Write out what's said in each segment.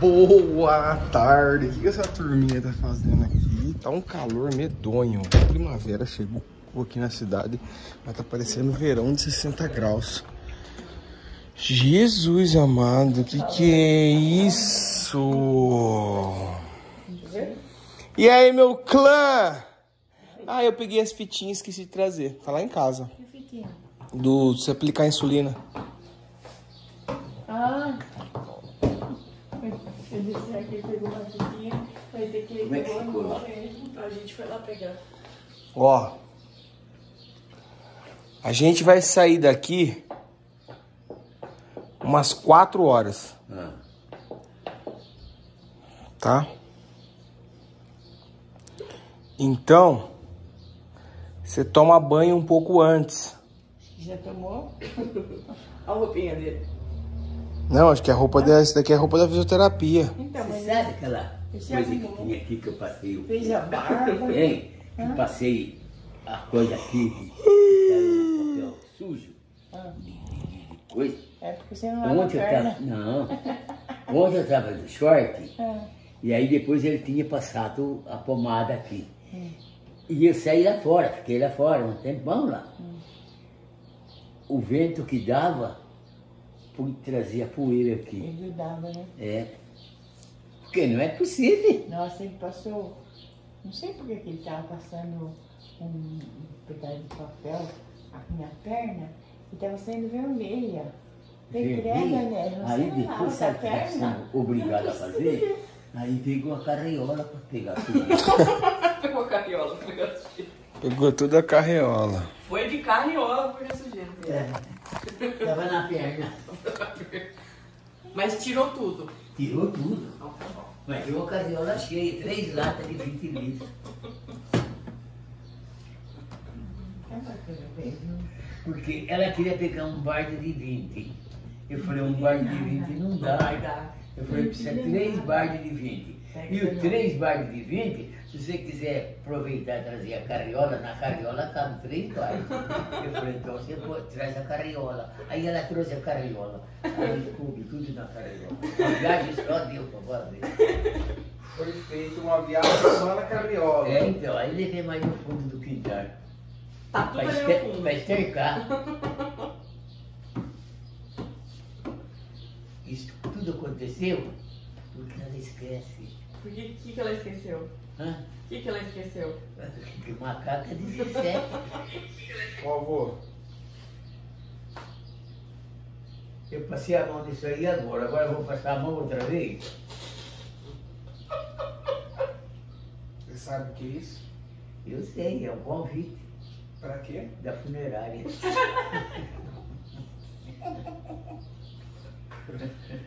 Boa tarde. O que essa turminha tá fazendo aqui? Tá um calor medonho. Primavera chegou aqui na cidade, mas tá parecendo verão de 60 graus. Jesus amado, que que é isso? E aí, meu clã? Ah, eu peguei as fitinhas, esqueci de trazer. Tá lá em casa. Que fitinha? Do se aplicar insulina. Ah! Eu aqui, pegou uma fitinha, vai ter que Como é que ficou lá? A gente foi lá pegar. Ó. A gente vai sair daqui umas 4 horas, Ah, tá? Então, você toma banho um pouco antes. Já tomou? Olha a roupinha dele. Não, acho que a roupa dessa daqui é a roupa da fisioterapia. Então, Você mas sabe aquela coisa que tinha aqui que eu passei o fez a barba. Hein? Que passei a coisa aqui no papel sujo de, de- de coisa. é porque você não Ontem eu tava. Não. Ontem eu tava de short e aí depois ele tinha passado a pomada aqui. Hum. E eu saí lá fora, fiquei lá fora um tempão lá. Hum. O vento que dava, fui trazer a poeira aqui. ele dava, né? É. Porque não é possível. Nossa, ele passou. Não sei por que que ele estava passando um pedaço de papel aqui na perna e estava saindo vermelha. Vermelha. né? Aí depois sabe a o que nós perna? fomos obrigados a fazer? Aí pegou a carriola para pegar tudo. Pegou carriola, pegou sujeira. Pegou toda a carreola. Foi de carriola por esse jeito. É. Tava na perna. Mas tirou tudo. Tirou tudo. Então tá bom. Mas deu carriola cheia, três latas de 20 litros. Porque ela queria pegar um bardo de 20. Eu falei, um bardo de 20 não dá. Eu falei, precisa três bardos de 20. E o três bardos de 20, se você quiser aproveitar e trazer a carriola, na carriola cabe três bardos. Eu falei, então você traz a carriola. Aí ela trouxe a carriola. Aí coube tudo na carriola. A viagem só deu pra fazer. Foi feita uma viagem só na carreola. É, então, aí levei mais no fundo do quintal. Tá tudo Vai ali vai estercar. Isso tudo aconteceu porque ela esquece. Por que, que, que ela esqueceu? Hã? O que, que ela esqueceu? Que macaca é 17. Ó, avô. Eu passei a mão nisso aí agora, agora eu vou passar a mão outra vez. Você sabe o que é isso? Eu sei, é um convite Pra quê? da funerária.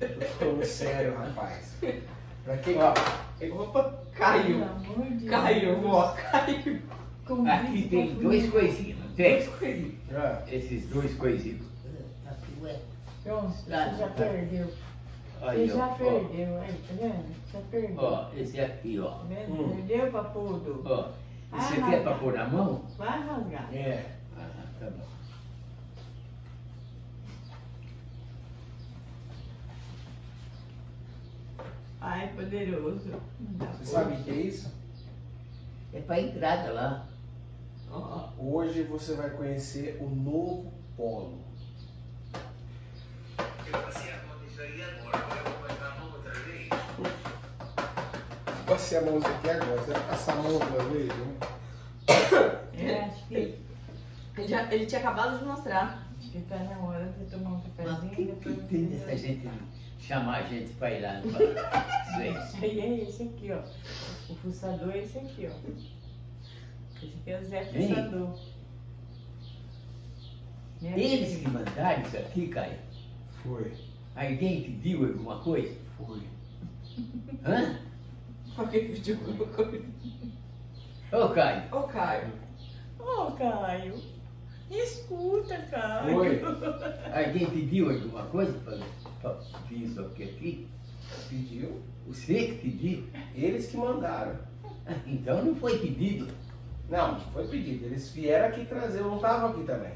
Tô falando sério, rapaz. Pra? Ó, Opa, caiu. Caiu, vó, caiu. Aqui tem dois coisinhos, tem? Esses dois coisinhos. Tá tudo Pronto, você Ah, já tá. perdeu. Você Aí, já ó, perdeu, aí, tá vendo? Já perdeu. ó, ó, esse aqui, ó. Tá vendo? Hum. Perdeu, papudo. Ó, Ah, esse aqui é pra pôr na mão? Vai rasgar. É. Ah, tá bom. Ai, poderoso. Você sabe o que é isso? É pra entrada lá. Ó, Hoje você vai conhecer o novo polo. Eu passei a mão nisso aí agora, agora eu vou passar a mão outra vez. Passei a mão aqui agora. Você vai passar a mão outra vez, né? Eu acho que, Ele, já, ele tinha acabado de mostrar. acho que tá na hora de tomar um Mas cafezinho. o que, depois que tem dessa gente chamar a gente pra ir lá no Suécia? Aí é esse aqui, ó. O fuçador é esse aqui, ó. Esse aqui é o Zé. Fuçador. Eles que mandaram isso aqui, Caio? Foi. Alguém pediu alguma coisa? Foi. Hã? Alguém pediu alguma coisa. Ô, Caio, Ô, Caio. Ô, Caio. Escuta, Caio. Foi. alguém pediu alguma coisa isso aqui, aqui? Pediu. Você que pediu? Eles que mandaram. Então não foi pedido. Não, não foi pedido. Eles vieram aqui trazer. Eu não tava aqui também.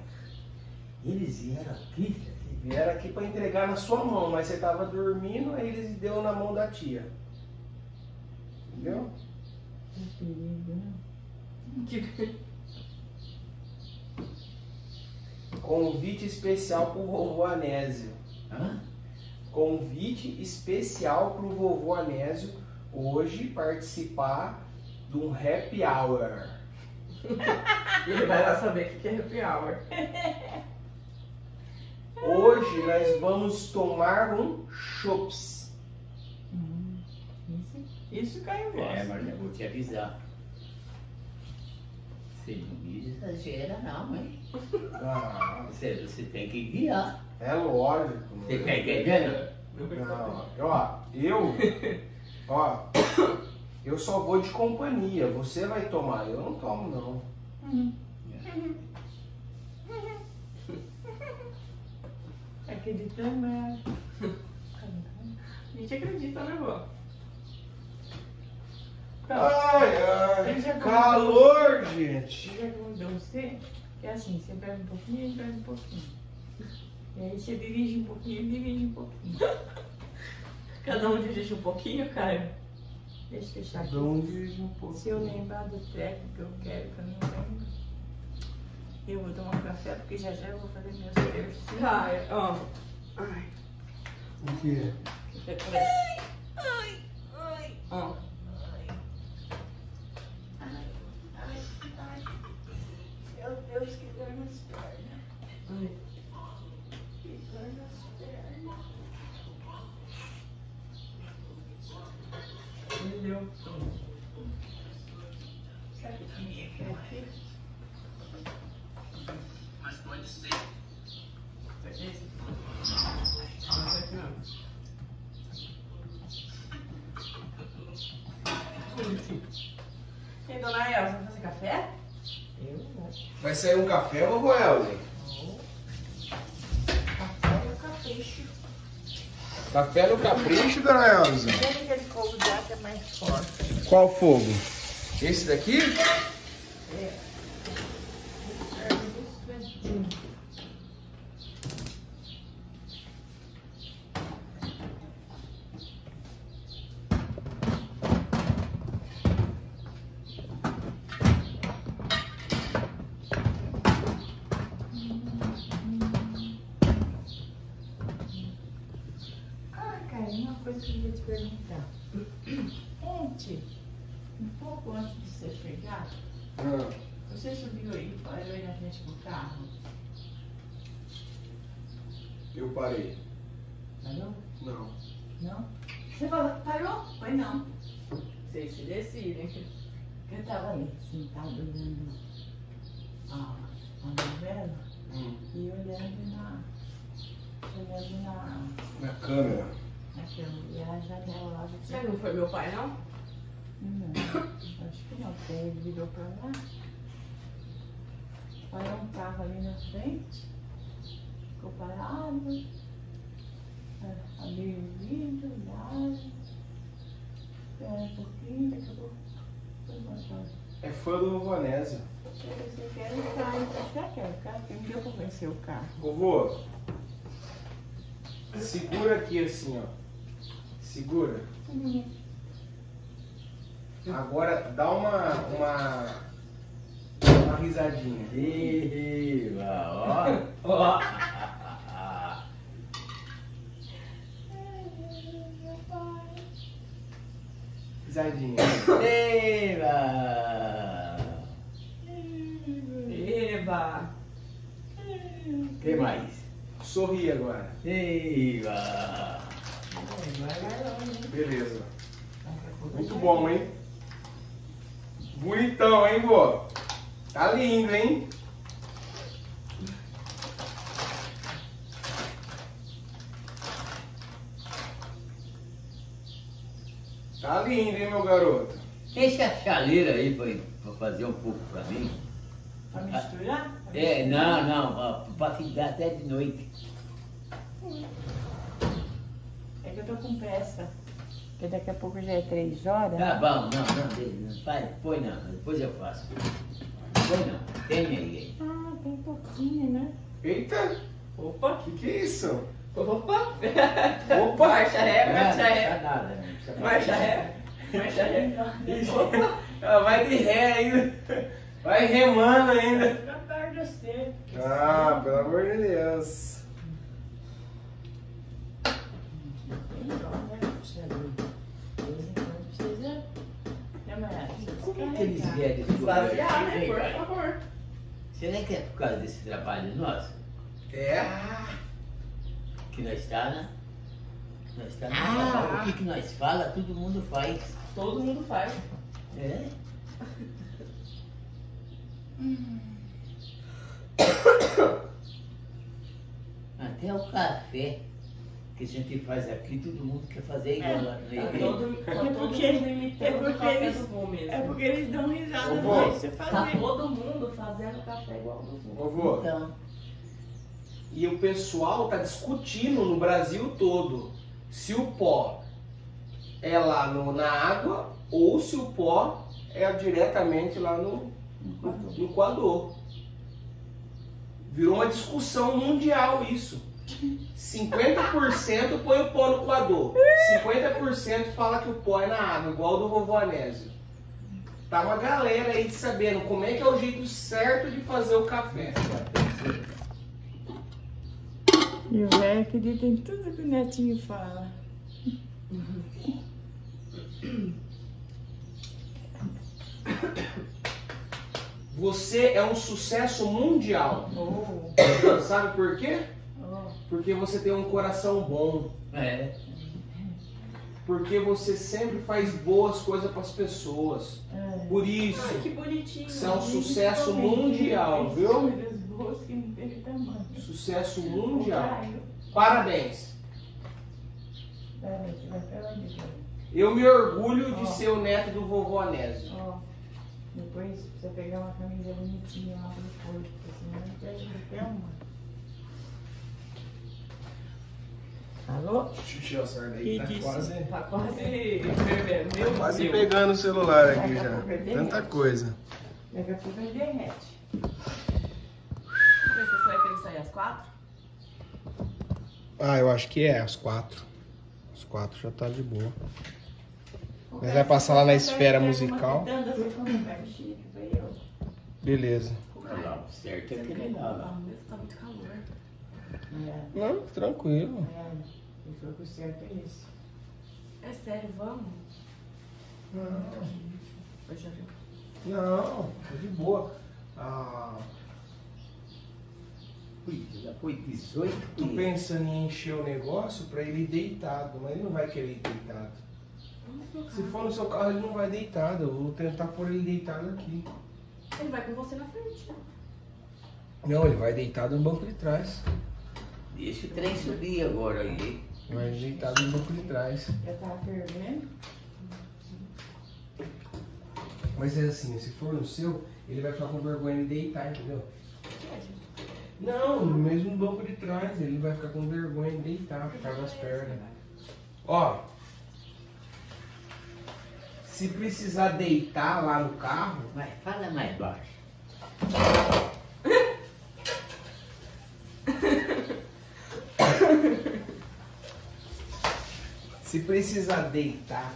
Eles vieram aqui. Vieram aqui pra entregar na sua mão, mas você tava dormindo, aí eles deu na mão da tia. Entendeu? Que perigo, né? Convite especial pro vovô Anésio. Hã? Convite especial pro vovô Anésio hoje participar de um happy hour. Ele vai lá saber o que é happy hour. Hoje nós vamos tomar um chops. Hum, Isso, isso caiu É, gosta. mas eu vou te avisar. Você não exagera não, hein? Ah, Você, você tem que guiar. É lógico. Você né? tá entendendo? Não, ó, eu, ó, eu só vou de companhia. Você vai tomar, eu não tomo não. Uhum. Acreditando, mas. A gente acredita, né, vó? Ai, ai, já calor, gente. Já convidou você, que é assim, você bebe um pouquinho, ele bebe um pouquinho. E aí você dirige um pouquinho, dirige um pouquinho. Cada um dirige um pouquinho, Caio. Deixa eu fechar aqui. Cada um dirige um pouco. Se eu lembrar do treco que eu quero, que eu não lembro, eu vou tomar um café, porque já já eu vou fazer meus terços. Caio, ó. Ai. O quê? Ó. Meu Deus, que dor nas pernas. Ai. Que dor nas pernas. Entendeu? Sabe o que eu quero aqui? Esse? Esse aqui não. E dona Elza, vai fazer café? Eu vou. Vai sair um café, vovô Elza? Café no capricho. Café no capricho, dona Elza? Sempre aquele fogo de água é mais forte. Qual fogo? Esse daqui? É, isso mesmo. Ah, cara, uma coisa que eu ia te perguntar. Ontem, um pouco antes de você chegar, Ah, você subiu aí, parou aí na frente do carro? eu parei. Parou? Não. Não? Você falou parou? Foi não. Vocês se decidem. Eu tava ali, sentado olhando a, a novela Hum, e olhando na. olhando na. na câmera. Na cama. E a janela lá do Você não foi meu pai, não? Não, acho que não, porque ele virou pra lá. Parou um carro ali na frente, ficou parado, a- abriu o vidro, olhava, esperou um pouquinho, daqui a pouco foi embora. É fã do vovô Anésio. Eu pensei que era o carro, será que era o carro? Porque não deu pra vencer o carro. Vovô, segura aqui assim, ó. Segura. Agora dá uma, uma, uma risadinha. Viva, ó. ó. Risadinha. Viva. Eba! que mais? Sorri agora. Viva. Agora vai longe, hein? Beleza. Muito bom, hein? Bonitão, hein, vô? Tá lindo, hein? Tá lindo, hein, meu garoto? Deixa a chaleira aí pra, pra fazer um pouco pra mim. Pra misturar? Pra É, não, não, ó, pra ficar até de noite. É que eu tô com pressa. Porque daqui a pouco já é três horas. Tá bom, não, não, não, pai, põe não, depois eu faço. Põe não, tem aí. Ah, tem pouquinho, né? Eita! Opa! Que que é isso? Opa! Opa! Marcha ré, marcha ré. Marcha ré. Marcha ré. Opa! Ela vai de ré ainda. Vai remando ainda. Você. Ah, pelo amor de Deus. Precisa Como que eles vieram desse Esvaziar, né? Por vai. favor. Será que é por causa desse trabalho nosso? É? Que nós está, né? Nós está no Ah. trabalho. O que, que nós fala, todo mundo faz. Todo mundo faz. É? Até o café que a gente faz aqui, todo mundo quer fazer igual lá no Tá todo, tá É todo porque- mundo é imitando o porque café eles- do vô mesmo. É porque eles dão risada vô. você Tá fazer. todo mundo fazendo café igual do vô. Então, e o pessoal tá discutindo no Brasil todo se o pó é lá no- na água ou se o pó é diretamente lá no, no, no coador. Virou uma discussão mundial isso. 50% põe o pó no coador. 50% fala que o pó é na água, igual do vovô Anésio. Tá uma galera aí sabendo como é que é o jeito certo de fazer o café. E o velho acredita em tudo que o netinho fala. Você é um sucesso mundial. Oh, Sabe por quê? Oh. Porque você tem um coração bom. é. Porque você sempre faz boas coisas para as pessoas. É. Por isso, Ai, que bonitinho. Isso é um sucesso mundial, viu? sucesso mundial. Parabéns. Peraí, você vai pra onde, João? Eu me orgulho de Ó. ser o neto do vovô Anésio. Ó, depois você pegar uma camisa bonitinha lá do corpo, porque senão não perde qualquer uma. Alô? Xuxa, o sardo aí tá quase- Tá quase fervendo. Meu Quase Deus. pegando o celular aqui já. ele Tanta coisa. Daqui a pouco ele derrete. Você vai querer sair às quatro? Ah, eu acho que é, às quatro. Às quatro já tá de boa. Mas vai passar lá na esfera musical. Eu. Beleza. Certo é aquele lá. lá. Tá muito calor. É, Não, tranquilo. é. Ele falou que o certo é esse. É sério, vamos? Não, Eu não, tá de boa. Ah, Ui, já foi 18 tô dias. pensando em encher o negócio pra ele ir deitado, mas ele não vai querer ir deitado. Se for no seu carro, ele não vai deitado. Eu vou tentar pôr ele deitado aqui. Ele vai com você na frente. Não, ele vai deitado no banco de trás. Deixa o trem subir agora aí. Vai deitado no banco de trás. Já tava fervendo? Mas é assim, se for no seu, ele vai ficar com vergonha de deitar, entendeu? Não, mesmo no banco de trás, ele vai ficar com vergonha de deitar, por causa das pernas. Ó, se precisar deitar lá no carro, Mas fala mais baixo. Se precisar deitar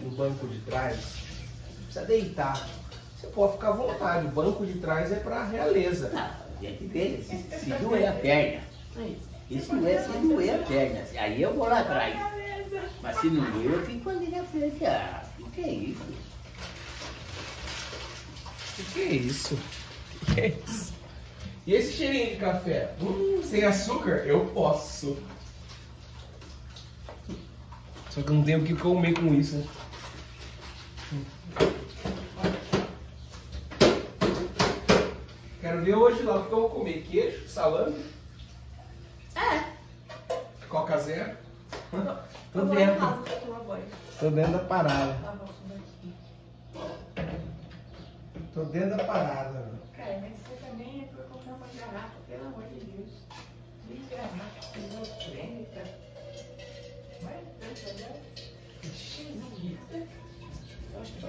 no banco de trás, precisa deitar. Você pode ficar à vontade, o banco de trás é pra realeza. Não, a gente vê se, se doer a perna. É isso. Isso não é se doer a perna. Aí eu vou lá atrás. Mas se não doer, eu fico ali na frente. Ah, o que é isso? O que é isso? O que é isso? E esse cheirinho de café? Hum, sem açúcar? Eu posso. Só que eu não tenho o que comer com isso, né? Quero ver hoje lá o que eu vou comer. Queijo, salame, É. coca zero. Tô em dentro. casa. Tô dentro da parada. Tá. Tô dentro da parada. Cara, mas você também é por comprar uma garrafa, pelo amor de Deus. Três garrafas, esquizofrênica. Mas, tá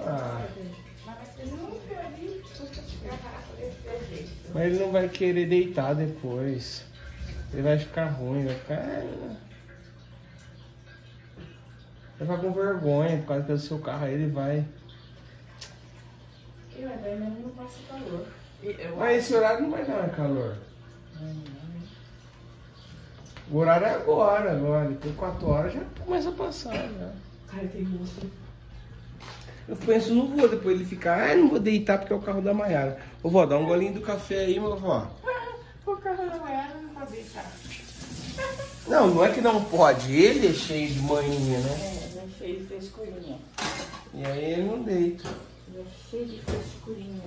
Ah. Mas ele não vai querer deitar depois. Ele vai ficar ruim, vai ficar. é. Vai ficar com vergonha por causa que o seu carro aí ele vai. Não Mas esse horário não vai dar calor. O horário é agora, agora. Depois de 4 horas já começa a passar. Já. Ai, tem gosto. Eu penso, não vou depois ele ficar, ah, não vou deitar porque é o carro da Maiara. Ô vó, dá um golinho do café aí, meu vó. O carro da Maiara não pode deixar. Não, não é que não pode, ele é cheio de manhinha, né? É, ele é cheio de frescurinha. E aí ele não deita. Ele é cheio de frescurinha.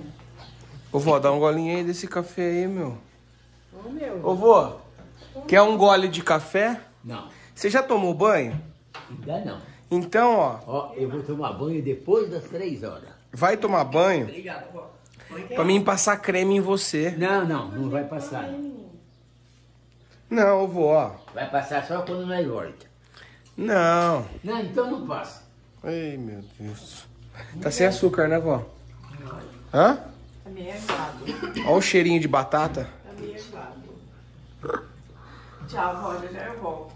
Ô vó, dá um golinho aí desse café aí, meu. Ô meu, Ô vó, quer um gole de café? Não, Você já tomou banho? ainda não. Então, ó, Ó, eu vou tomar banho depois das três horas. vai tomar banho Obrigada, vó. pra mim passar creme em você. Não, não, não vai passar. Não, vó. Vai passar só quando nós volta. Não. Não, então não passa. Ai, meu Deus. Tá sem açúcar, né, vó? Hã? A minha é gado. Ó o cheirinho de batata. A minha é gado. Tchau, vó. Já já eu volto.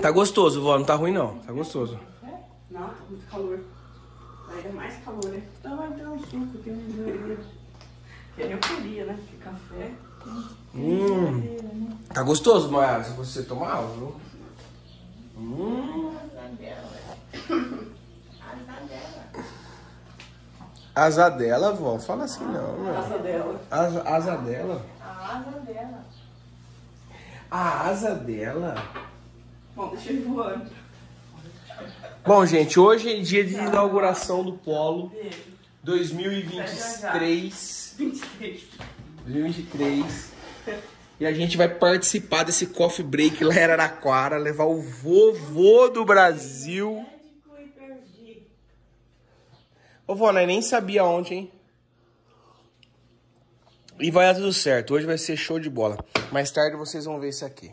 Tá gostoso, vó. Não tá ruim, não. Tá gostoso. Não, tá muito calor. Ainda mais calor, né? então vai ter um suco, tem um joelho. Que eu queria, né? Que café. Hum. Tá gostoso, Mayara, se você tomar, viu? Hum. Asa dela, vó. Fala assim não, meu. Asa dela. Asa, asa dela. A asa dela. A asa dela. Bom, deixa eu ir voando. Bom, gente, hoje é dia de inauguração do Polo Beijo. 2023. 26. 2023. E a gente vai participar desse coffee break lá em Araraquara, levar o vovô do Brasil. Médico perdi. Ô, vó, nós nem sabia ontem, hein? E vai dar tudo certo. Hoje vai ser show de bola. Mais tarde vocês vão ver isso aqui.